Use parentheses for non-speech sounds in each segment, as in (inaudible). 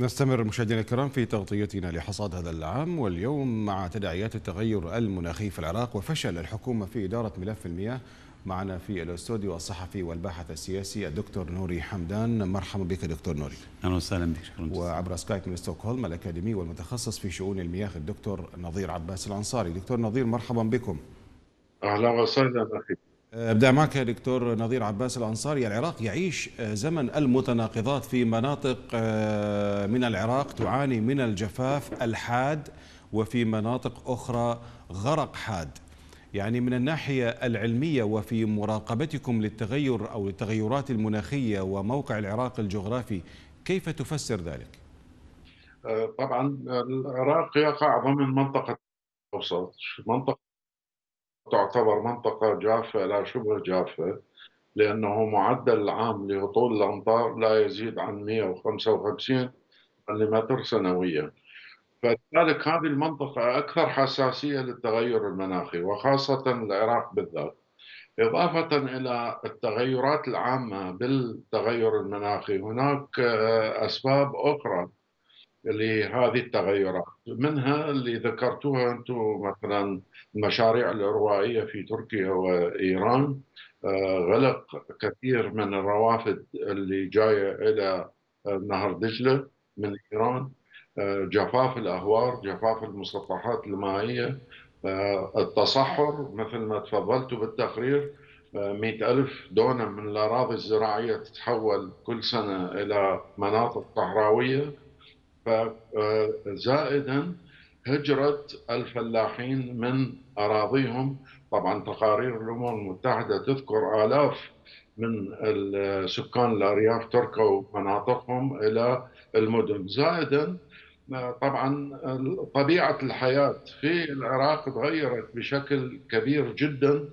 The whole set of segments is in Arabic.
نستمر مشاهدينا الكرام في تغطيتنا لحصاد هذا العام واليوم مع تداعيات التغير المناخي في العراق وفشل الحكومة في إدارة ملف المياه. معنا في الاستوديو الصحفي والباحث السياسي الدكتور نوري حمدان. مرحبا بك دكتور نوري. أهلا وسهلا بك شكرا وعبر سكايب من ستوكهولم الأكاديمي والمتخصص في شؤون المياه الدكتور نظير عباس الأنصاري. دكتور نظير مرحبا بكم. أهلا وسهلا أخي. ابدا معك دكتور نظير عباس الأنصاري. العراق يعيش زمن المتناقضات في مناطق من العراق تعاني من الجفاف الحاد وفي مناطق أخرى غرق حاد. يعني من الناحية العلمية وفي مراقبتكم للتغير أو التغيرات المناخية وموقع العراق الجغرافي كيف تفسر ذلك؟ طبعا العراق يقع ضمن منطقة الأوسط. منطقة تعتبر منطقة جافة لا شبه جافة لأنه معدل العام لهطول الأمطار لا يزيد عن 155 ملم سنويا. فلذلك هذه المنطقة أكثر حساسية للتغير المناخي وخاصة العراق بالذات. إضافة إلى التغيرات العامة بالتغير المناخي هناك أسباب أخرى لهذه التغيرات. منها اللي ذكرتوها أنتم مثلا المشاريع الإروائية في تركيا وإيران. غلق كثير من الروافد اللي جاية إلى نهر دجلة من إيران. جفاف الأهوار جفاف المسطحات المائية. التصحر مثل ما تفضلتوا بالتقرير مئة ألف دونم من الأراضي الزراعية تتحول كل سنة إلى مناطق صحراوية. فزائدا هجرة الفلاحين من أراضيهم. طبعا تقارير الأمم المتحدة تذكر آلاف من سكان الأرياف تركوا مناطقهم إلى المدن. زائدا طبعا طبيعة الحياة في العراق تغيرت بشكل كبير جدا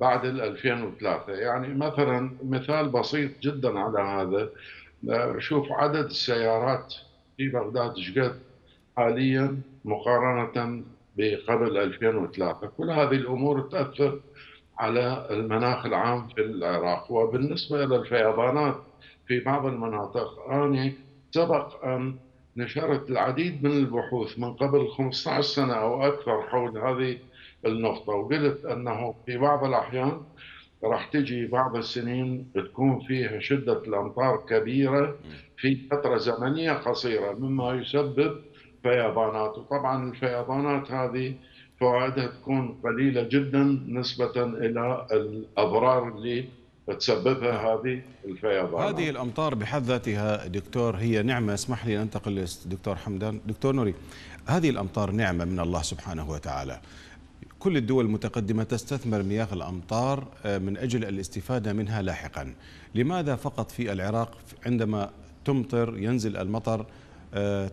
بعد 2003 يعني مثلا مثال بسيط جدا على هذا شوف عدد السيارات في بغداد شقد حاليا مقارنة بقبل 2003 كل هذه الأمور تأثر على المناخ العام في العراق. وبالنسبة إلى الفيضانات في بعض المناطق أنا سبق أن نشرت العديد من البحوث من قبل 15 سنة أو أكثر حول هذه النقطة وقلت أنه في بعض الأحيان راح تجي بعض السنين تكون فيها شدة الأمطار كبيرة في فترة زمنية قصيرة مما يسبب فيضانات. وطبعا الفيضانات هذه فوائدها تكون قليلة جدا نسبة إلى الأضرار اللي تسببها هذه الفيضانات. هذه الأمطار بحد ذاتها دكتور هي نعمة. اسمح لي أنتقل للدكتور حمدان. دكتور نوري هذه الأمطار نعمة من الله سبحانه وتعالى. كل الدول المتقدمة تستثمر مياه الأمطار من أجل الاستفادة منها لاحقا. لماذا فقط في العراق؟ عندما تمطر ينزل المطر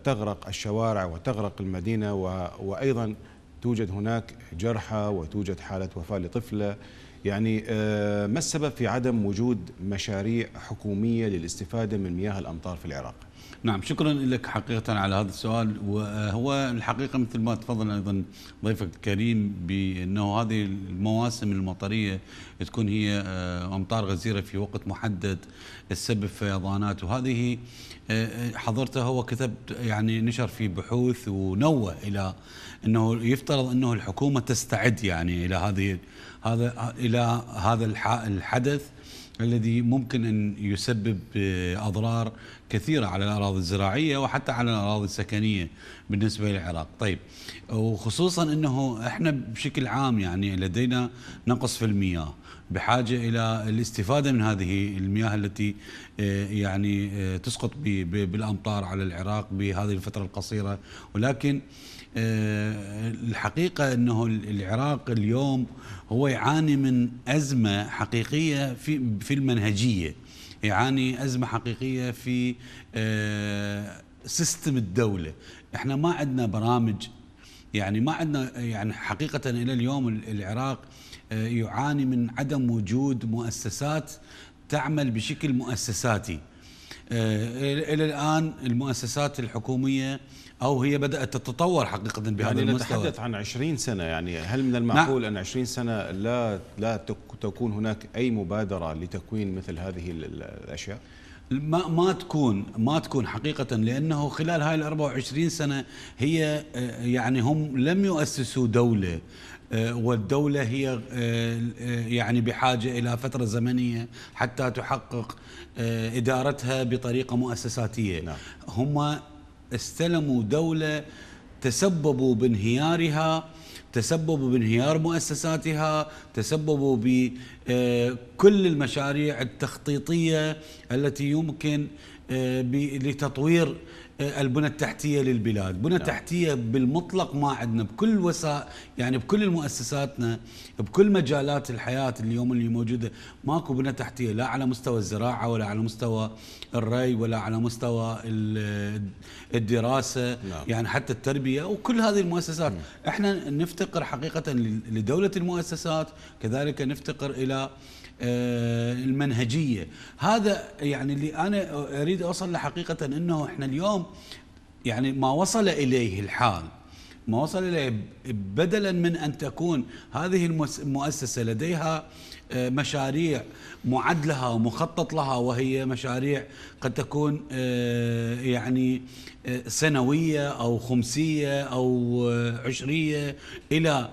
تغرق الشوارع وتغرق المدينة وأيضا توجد هناك جرحى وتوجد حالة وفاة لطفلة. يعني ما السبب في عدم وجود مشاريع حكومية للاستفادة من مياه الأمطار في العراق؟ نعم شكرا لك حقيقة على هذا السؤال. وهو الحقيقة مثل ما تفضل أيضا ضيفك الكريم بأنه هذه المواسم المطرية تكون هي أمطار غزيرة في وقت محدد تسبب فيضانات وهذه حضرته وكتب يعني نشر في بحوث ونوه إلى أنه يفترض أنه الحكومة تستعد يعني إلى هذه هذا إلى هذا الحدث الذي ممكن أن يسبب أضرار كثيرة على الأراضي الزراعية وحتى على الأراضي السكنية بالنسبة للعراق، طيب وخصوصا إنه إحنا بشكل عام يعني لدينا نقص في المياه بحاجة إلى الاستفادة من هذه المياه التي يعني تسقط بالأمطار على العراق بهذه الفترة القصيرة. ولكن الحقيقة أنه العراق اليوم هو يعاني من أزمة حقيقية في في المنهجية. يعاني أزمة حقيقية في سيستم الدولة. إحنا ما عندنا برامج يعني ما عندنا يعني حقيقة إلى اليوم العراق يعاني من عدم وجود مؤسسات تعمل بشكل مؤسساتي. إلى الآن المؤسسات الحكومية أو هي بدأت تتطور حقيقة بهذا يعني المستوى نتحدث عن 20 سنة يعني هل من المعقول نعم. أن 20 سنة لا لا تكون هناك أي مبادرة لتكوين مثل هذه الأشياء؟ ما ما تكون ما تكون حقيقة لأنه خلال هاي ال 24 سنة هي آه، يعني هم لم يؤسسوا دولة آه، والدولة هي آه، يعني بحاجة إلى فترة زمنية حتى تحقق إدارتها بطريقة مؤسساتية نعم. هم استلموا دولة تسببوا بانهيارها تسببوا بانهيار مؤسساتها تسببوا بكل المشاريع التخطيطية التي يمكن آه، لتطوير آه، البنى التحتية للبلاد، بنى نعم. تحتية بالمطلق ما عندنا بكل وسائل يعني بكل المؤسساتنا بكل مجالات الحياة اليوم اللي موجودة ماكو بنى تحتية لا على مستوى الزراعة ولا على مستوى الري ولا على مستوى الدراسة نعم. يعني حتى التربية وكل هذه المؤسسات نعم. إحنا نفتقر حقيقة لدولة المؤسسات كذلك نفتقر إلى المنهجية. هذا يعني اللي أنا أريد أوصل له حقيقة إنه إحنا اليوم يعني ما وصل إليه الحال. ما وصل إليه بدلا من أن تكون هذه المؤسسه لديها آه، مشاريع معد لها ومخطط لها وهي مشاريع قد تكون آه، يعني سنوية أو خمسية أو عشرية إلى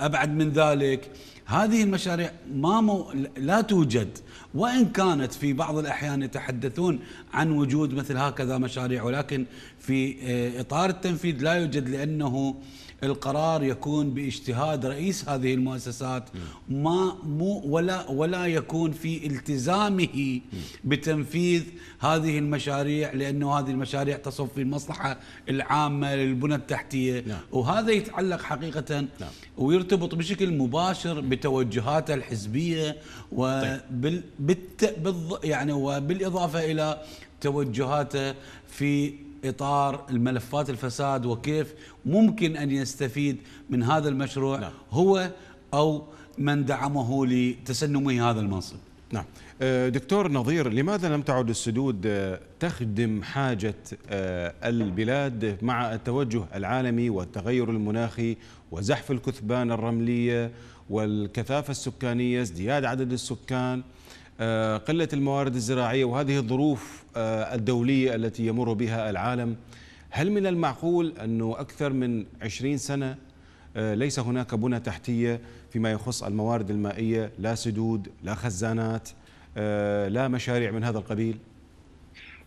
أبعد من ذلك. هذه المشاريع ما مو لا توجد. وإن كانت في بعض الأحيان يتحدثون عن وجود مثل هكذا مشاريع ولكن في آه، إطار التنفيذ لا يوجد لأنه القرار يكون باجتهاد رئيس هذه المؤسسات ما مو ولا ولا يكون في التزامه بتنفيذ هذه المشاريع لأنه هذه المشاريع تصب في المصلحة العامة للبنى التحتية نعم. وهذا يتعلق حقيقة نعم. ويرتبط بشكل مباشر بتوجهاته الحزبية وبال بالض... يعني وبالإضافة إلى توجهاته في إطار الملفات الفساد وكيف ممكن أن يستفيد من هذا المشروع نعم. هو أو من دعمه لتسنمه هذا المنصب. نعم. أه، دكتور نظير لماذا لم تعد السدود أه، تخدم حاجة أه، البلاد مع التوجه العالمي والتغير المناخي وزحف الكثبان الرملية والكثافة السكانية ازدياد عدد السكان قلة الموارد الزراعية وهذه الظروف الدولية التي يمر بها العالم. هل من المعقول أنه أكثر من 20 سنة ليس هناك بنى تحتية فيما يخص الموارد المائية لا سدود لا خزانات آه، لا مشاريع من هذا القبيل؟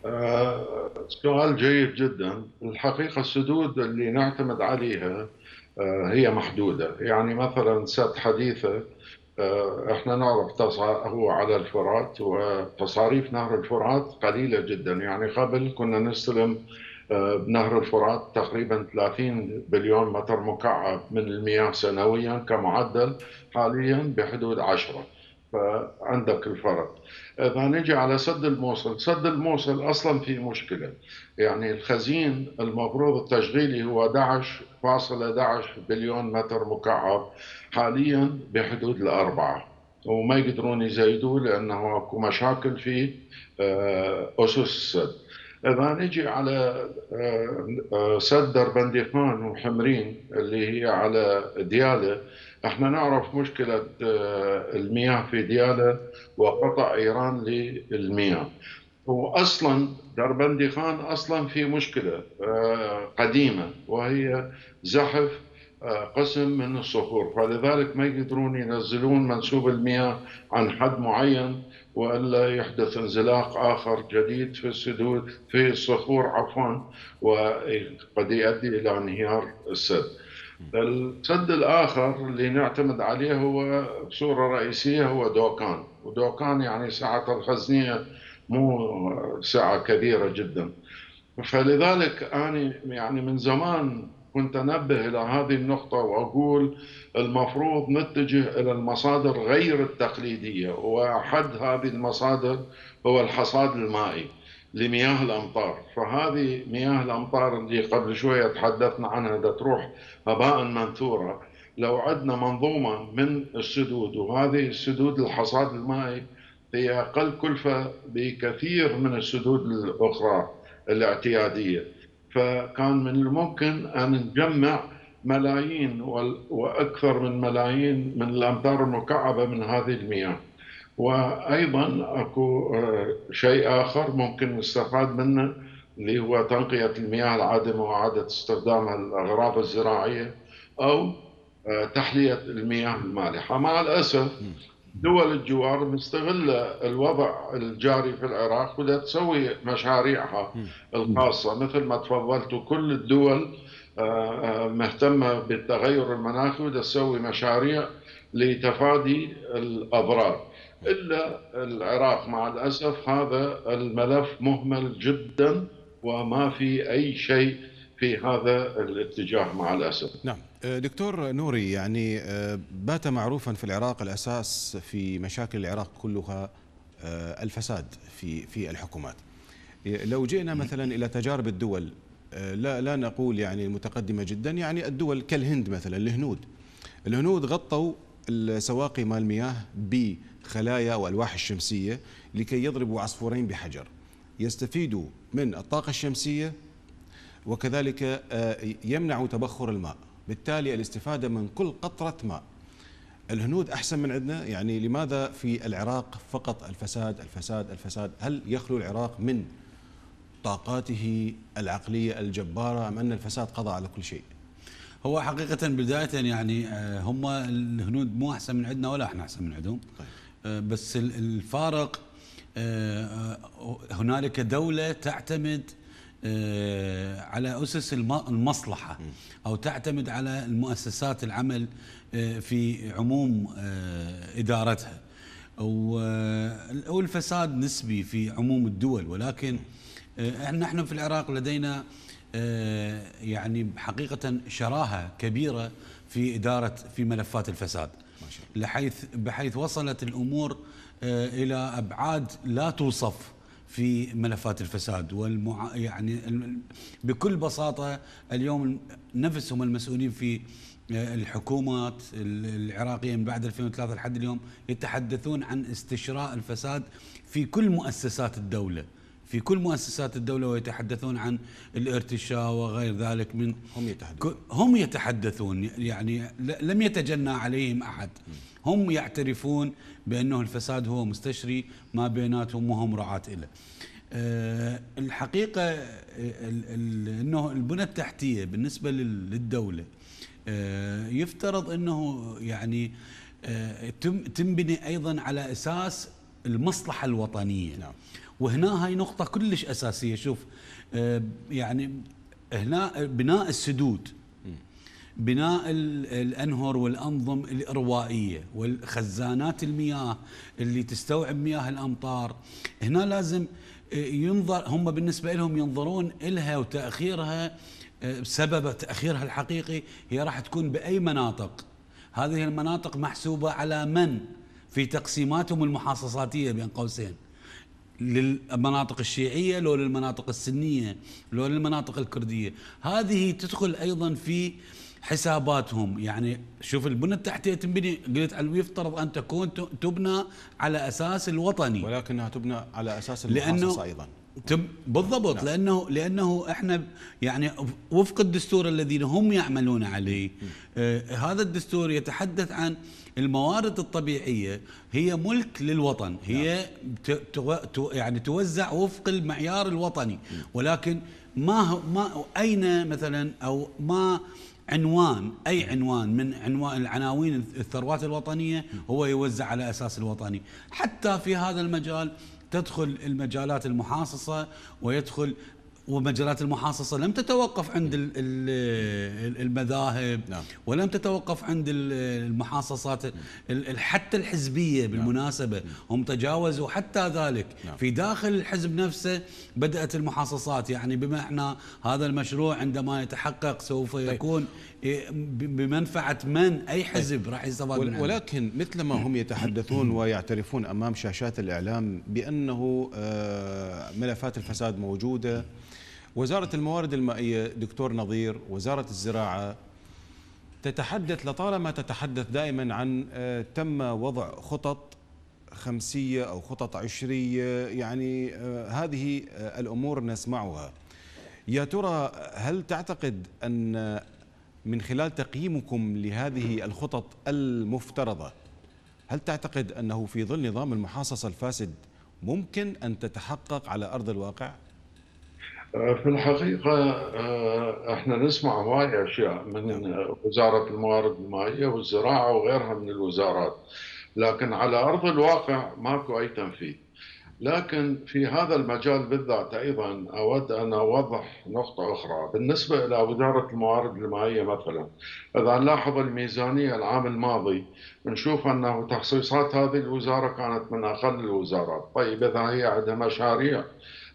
آه، سؤال جيد جدا. الحقيقة السدود اللي نعتمد عليها آه، هي محدودة. يعني مثلا سد حديثة إحنا نعرف هو على الفرات وتصاريف نهر الفرات قليلة جدا. يعني قبل كنا نستلم بنهر الفرات تقريبا 30 بليون متر مكعب من المياه سنويا كمعدل حاليا بحدود 10 فعندك الفرق. إذا نجي على سد الموصل سد الموصل أصلا في مشكلة. يعني الخزين المفروض التشغيلي هو 11.11 بليون متر مكعب حاليا بحدود الأربعة. وما يقدرون يزيدوه لأنه أكو مشاكل في آه، أسس السد. إذا نجي على آه، آه، سد دربنديخان وحمرين اللي هي على ديالة إحنا نعرف مشكلة آه، المياه في ديالة وقطع إيران للمياه وأصلا دربندي خان أصلا في مشكلة آه، قديمة وهي زحف آه، قسم من الصخور فلذلك ما يقدرون ينزلون منسوب المياه عن حد معين وإلا يحدث انزلاق آخر جديد في السدود في الصخور عفوا وقد يؤدي إلى انهيار السد. السد الآخر اللي نعتمد عليه هو صورة رئيسية هو دوكان. ودوكان يعني سعة الخزنية مو سعة كبيرة جدا. فلذلك أنا يعني من زمان كنت أنبه إلى هذه النقطة وأقول المفروض نتجه إلى المصادر غير التقليدية وأحد هذه المصادر هو الحصاد المائي. لمياه الأمطار. فهذه مياه الأمطار اللي قبل شوية تحدثنا عنها دا تروح هباء منثورة لو عندنا منظومة من السدود وهذه السدود الحصاد المائي هي أقل كلفة بكثير من السدود الأخرى الاعتيادية. فكان من الممكن أن نجمع ملايين وأكثر من ملايين من الامتار المكعبة من هذه المياه. وأيضا أكو شيء آخر ممكن نستفاد منه اللي هو تنقية المياه العادمة وإعادة استخدامها للاغراض الزراعية أو تحلية المياه المالحة. مع الأسف دول الجوار مستغلة الوضع الجاري في العراق بدها تسوي مشاريعها الخاصة. مثل ما تفضلتوا كل الدول آه، آه، مهتمة بالتغير المناخي بدها تسوي مشاريع لتفادي الأضرار إلا العراق مع الأسف هذا الملف مهمل جدا وما في أي شيء في هذا الاتجاه مع الأسف نعم أه، دكتور نوري يعني أه، بات معروفا في العراق الأساس في مشاكل العراق كلها أه، الفساد في في الحكومات. لو جئنا مثلا إلى تجارب الدول لا لا نقول يعني المتقدمه جدا يعني الدول كالهند مثلا الهنود. الهنود غطوا السواقي مال المياه بخلايا والواح الشمسية لكي يضربوا عصفورين بحجر. يستفيدوا من الطاقة الشمسية وكذلك يمنعوا تبخر الماء. بالتالي الاستفادة من كل قطرة ماء الهنود أحسن من عندنا يعني لماذا في العراق فقط الفساد الفساد الفساد هل يخلو العراق من طاقاته العقلية الجبارة أم أن الفساد قضى على كل شيء هو حقيقة بداية يعني آه، هم الهنود مو أحسن من عندنا ولا إحنا أحسن من عندهم. طيب. آه، بس الفارق آه، هنالك دولة تعتمد على أسس المصلحة أو تعتمد على المؤسسات العمل في عموم إدارتها. والفساد نسبي في عموم الدول ولكن نحن في العراق لدينا يعني حقيقة شراهة كبيرة في إدارة في ملفات الفساد. بحيث بحيث وصلت الأمور إلى أبعاد لا توصف في ملفات الفساد والمع... يعني بكل بساطة اليوم نفسهم المسؤولين في آه، الحكومات العراقيه من بعد 2003 لحد اليوم يتحدثون عن استشراء الفساد في كل مؤسسات الدولة. في كل مؤسسات الدولة ويتحدثون عن الارتشاء وغير ذلك من هم يتحدثون هم يتحدثون يعني لم يتجنى عليهم أحد هم يعترفون بأنه الفساد هو مستشري ما بيناتهم وهم رعاة له. أه الحقيقة إنه البنى التحتية بالنسبة للدولة أه يفترض إنه يعني تنبني أيضا على أساس المصلحة الوطنية. نعم. وهنا هاي نقطة كلش أساسية. شوف آه، يعني هنا بناء السدود بناء الأنهر والأنظم الاروائيه والخزانات المياه اللي تستوعب مياه الأمطار. هنا لازم آه، ينظر هم بالنسبة لهم ينظرون لها وتأخيرها آه، سبب تأخيرها الحقيقي هي راح تكون بأي مناطق. هذه المناطق محسوبة على من؟ في تقسيماتهم المحاصصاتية بين قوسين. للمناطق الشيعية لو للمناطق السنية لو للمناطق الكردية. هذه تدخل أيضا في حساباتهم. يعني شوف البنى التحتية تنبني. قلت يفترض أن تكون تبنى على أساس الوطني. ولكنها تبنى على أساس المحاصصة بالضبط نعم. لأنه لأنه إحنا يعني وفق الدستور الذي هم يعملون عليه آه هذا الدستور يتحدث عن الموارد الطبيعية هي ملك للوطن هي نعم. يعني توزع وفق المعيار الوطني. ولكن ما ما أين مثلا أو ما عنوان أي عنوان من عنوان العناوين الثروات الوطنية هو يوزع على أساس الوطني. حتى في هذا المجال تدخل المجالات المحاصصة ويدخل ومجالات المحاصصة لم تتوقف عند المذاهب نعم. ولم تتوقف عند المحاصصات حتى الحزبية نعم. بالمناسبة. هم تجاوزوا حتى ذلك نعم. في داخل الحزب نفسه بدأت المحاصصات يعني بمعنى هذا المشروع عندما يتحقق سوف طيب. يكون بمنفعة من أي حزب راح يستفاد منه ولكن مثلما هم يتحدثون (coughs) ويعترفون أمام شاشات الإعلام بأنه آه، ملفات الفساد موجودة وزارة الموارد المائية دكتور نظير وزارة الزراعة تتحدث لطالما تتحدث دائما عن آه، تم وضع خطط خمسية أو خطط عشرية يعني آه، هذه آه، الأمور نسمعها يا ترى هل تعتقد أن من خلال تقييمكم لهذه الخطط المفترضة هل تعتقد أنه في ظل نظام المحاصصة الفاسد ممكن أن تتحقق على أرض الواقع؟ في الحقيقة آه، إحنا نسمع هواي أشياء من نعم. وزارة الموارد المائية والزراعة وغيرها من الوزارات لكن على أرض الواقع ماكو أي تنفيذ لكن في هذا المجال بالذات أيضا أود أن أوضح نقطة أخرى. بالنسبة إلى وزارة الموارد المائية مثلا إذا نلاحظ الميزانية العام الماضي نشوف أنه تخصيصات هذه الوزارة كانت من أقل الوزارات. طيب إذا هي عندها مشاريع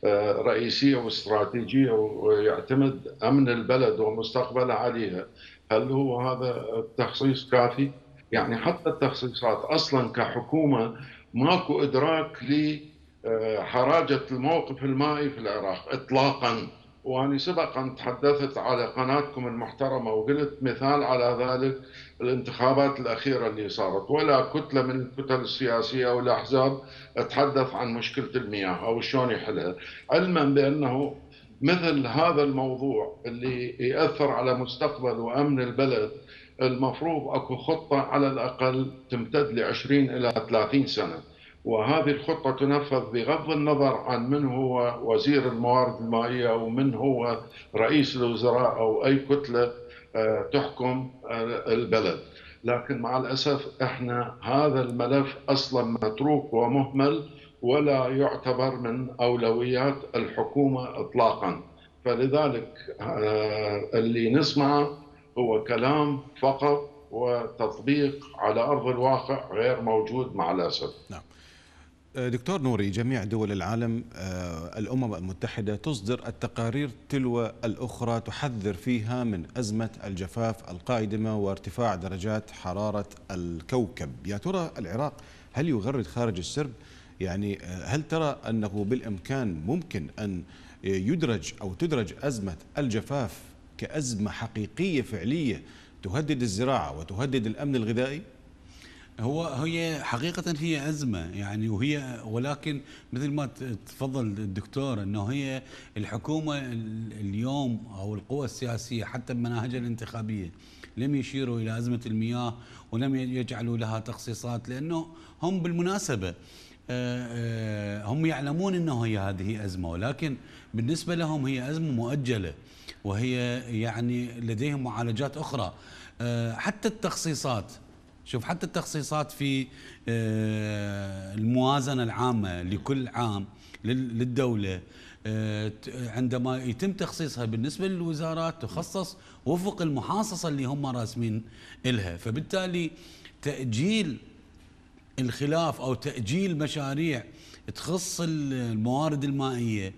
آه، رئيسية واستراتيجية ويعتمد أمن البلد ومستقبله عليها هل هو هذا التخصيص كافي؟ يعني حتى التخصيصات أصلا كحكومة ماكو إدراك ل حراجة الموقف المائي في العراق إطلاقا. وأنا سبقا تحدثت على قناتكم المحترمة وقلت مثال على ذلك الانتخابات الأخيرة اللي صارت. ولا كتلة من الكتل السياسية أو الأحزاب تحدث عن مشكلة المياه أو شلون يحلها. علما بأنه مثل هذا الموضوع اللي يأثر على مستقبل وأمن البلد المفروض أكو خطة على الأقل تمتد ل 20 إلى 30 سنة. وهذه الخطة تنفذ بغض النظر عن من هو وزير الموارد المائية أو من هو رئيس الوزراء أو أي كتلة آه، تحكم آه، البلد. لكن مع الأسف إحنا هذا الملف أصلا متروك ومهمل ولا يعتبر من أولويات الحكومة إطلاقا. فلذلك آه، اللي نسمعه هو كلام فقط وتطبيق على أرض الواقع غير موجود مع الأسف. نعم. دكتور نوري جميع دول العالم آه، الأمم المتحدة تصدر التقارير تلو الأخرى تحذر فيها من أزمة الجفاف القائدمة وارتفاع درجات حرارة الكوكب يا ترى العراق هل يغرد خارج السرب؟ يعني آه، هل ترى أنه بالإمكان ممكن أن يدرج أو تدرج أزمة الجفاف كأزمة حقيقية فعلية تهدد الزراعة وتهدد الأمن الغذائي؟ هو هي حقيقة هي أزمة يعني وهي ولكن مثل ما تفضل الدكتور أنه هي الحكومة اليوم أو القوى السياسية حتى بمناهجها الانتخابية لم يشيروا إلى أزمة المياه ولم يجعلوا لها تخصيصات لأنه هم بالمناسبة آه، آه، هم يعلمون أنه هي هذه أزمة ولكن بالنسبة لهم هي أزمة مؤجلة وهي يعني لديهم معالجات أخرى آه، حتى التخصيصات شوف حتى التخصيصات في آه، الموازنة العامة لكل عام للدولة آه، عندما يتم تخصيصها بالنسبة للوزارات تخصص وفق المحاصصة اللي هم راسمين إلها. فبالتالي تأجيل الخلاف أو تأجيل مشاريع تخص الموارد المائية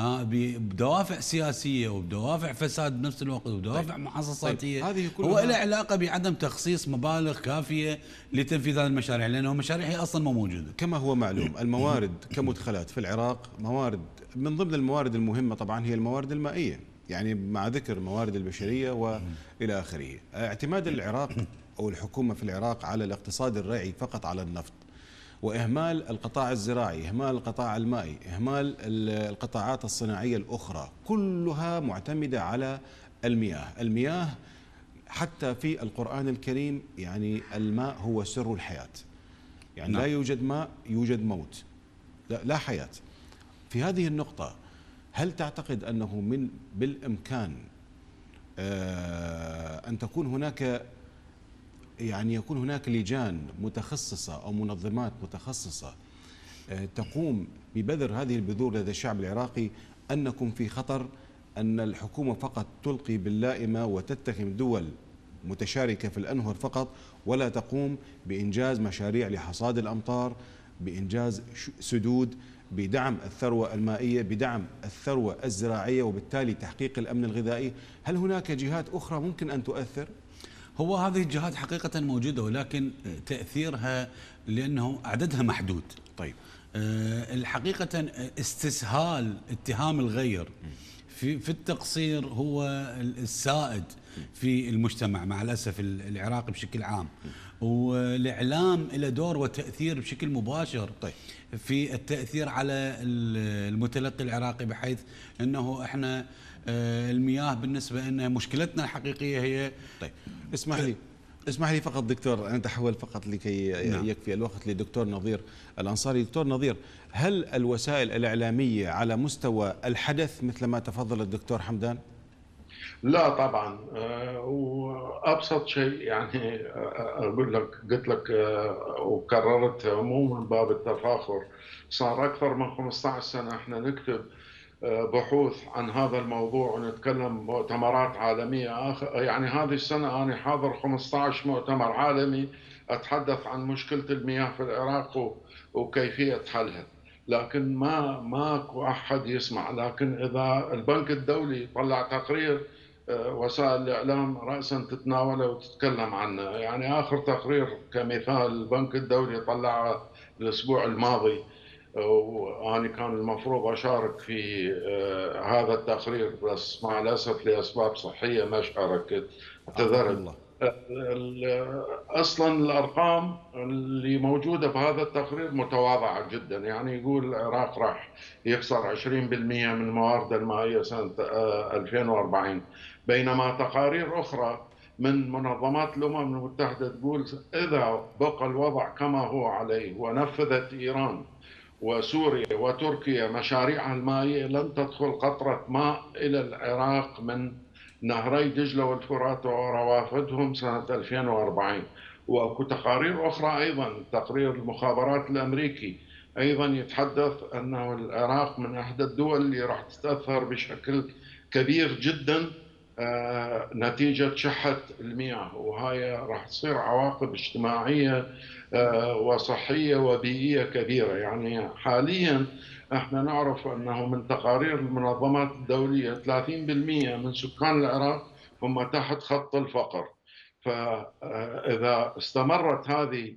آه بدوافع سياسية وبدوافع فساد بنفس الوقت وبدوافع طيب. محصصاتيه طيب. هذه كلها هو له علاقة بعدم تخصيص مبالغ كافية لتنفيذ هذه المشاريع لأنه المشاريع هي أصلا ما موجودة كما هو معلوم الموارد كمدخلات في العراق موارد من ضمن الموارد المهمة طبعا هي الموارد المائية يعني مع ذكر الموارد البشرية والى آخره اعتماد العراق أو الحكومة في العراق على الاقتصاد الريعي فقط على النفط وإهمال القطاع الزراعي، إهمال القطاع المائي، إهمال القطاعات الصناعية الأخرى، كلها معتمدة على المياه، المياه حتى في القرآن الكريم يعني الماء هو سر الحياة. يعني نعم. لا يوجد ماء يوجد موت. لا, لا حياة. في هذه النقطة هل تعتقد أنه من بالإمكان آه، أن تكون هناك يعني يكون هناك لجان متخصصة أو منظمات متخصصة آه، تقوم ببذر هذه البذور لدى الشعب العراقي أنكم في خطر أن الحكومة فقط تلقي باللائمة وتتهم دول متشاركة في الأنهر فقط ولا تقوم بإنجاز مشاريع لحصاد الأمطار بإنجاز سدود بدعم الثروة المائية بدعم الثروة الزراعية وبالتالي تحقيق الأمن الغذائي هل هناك جهات أخرى ممكن أن تؤثر؟ هو هذه الجهات حقيقة موجودة ولكن تأثيرها لأنه عددها محدود. طيب. أه الحقيقة استسهال اتهام الغير في في التقصير هو السائد في المجتمع مع الأسف العراقي بشكل عام. والإعلام له دور وتأثير بشكل مباشر طيب. في التأثير على المتلقي العراقي بحيث أنه إحنا آه، المياه بالنسبة لنا مشكلتنا الحقيقية هي طيب. اسمح لي. اسمح لي فقط دكتور أنا أتحول فقط لكي نعم. يكفي الوقت لدكتور نظير الأنصاري. دكتور نظير هل الوسائل الإعلامية على مستوى الحدث مثل ما تفضل الدكتور حمدان؟ لا طبعا. آه، وأبسط شيء يعني آه، أقول لك قلت لك آه، وكررت مو من باب التفاخر. صار أكثر من 15 سنة إحنا نكتب بحوث عن هذا الموضوع ونتكلم مؤتمرات عالمية يعني هذه السنة أنا حاضر 15 مؤتمر عالمي أتحدث عن مشكلة المياه في العراق وكيفية حلها. لكن ما ماكو أحد يسمع. لكن إذا البنك الدولي طلع تقرير آه، وسائل الإعلام راسا تتناوله وتتكلم عنه. يعني آخر تقرير كمثال البنك الدولي طلع الأسبوع الماضي. وأنا كان المفروض أشارك في آه، هذا التقرير بس مع الأسف لأسباب صحية ما شاركت. اعتذرت. أصلا الأرقام اللي موجودة بهذا التقرير متواضعة جدا. يعني يقول العراق راح يخسر 20% من الموارد المائية سنة 2040 آه، بينما تقارير أخرى من منظمات الأمم المتحدة تقول إذا بقى الوضع كما هو عليه ونفذت إيران وسوريا وتركيا مشاريعها المائيه لن تدخل قطرة ماء إلى العراق من نهري دجلة والفرات وروافدهم سنة 2040 وأكو تقارير أخرى أيضا تقرير المخابرات الأمريكي. أيضا يتحدث أنه العراق من أحد الدول اللي راح تتأثر بشكل كبير جدا آه، نتيجة شحة المياه. وهاي راح تصير عواقب اجتماعية وصحية وبيئية كبيرة. يعني حاليا إحنا نعرف أنه من تقارير المنظمات الدولية 30% من سكان العراق هم تحت خط الفقر. فإذا استمرت هذه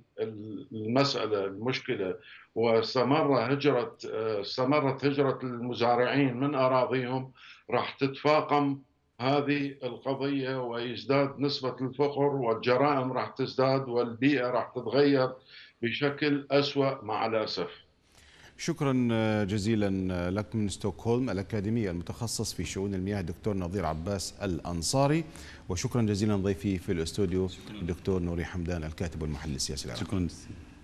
المسألة المشكلة واستمر هجرة استمرت هجرة المزارعين من أراضيهم راح تتفاقم هذه القضية ويزداد نسبة الفقر والجرائم راح تزداد والبيئة راح تتغير بشكل أسوأ مع الأسف. شكرا جزيلا لك من ستوكهولم الأكاديمية المتخصص في شؤون المياه الدكتور نظير عباس الأنصاري وشكرا جزيلا ضيفي في الأستوديو الدكتور نوري حمدان الكاتب والمحلل السياسي العراقي. شكرا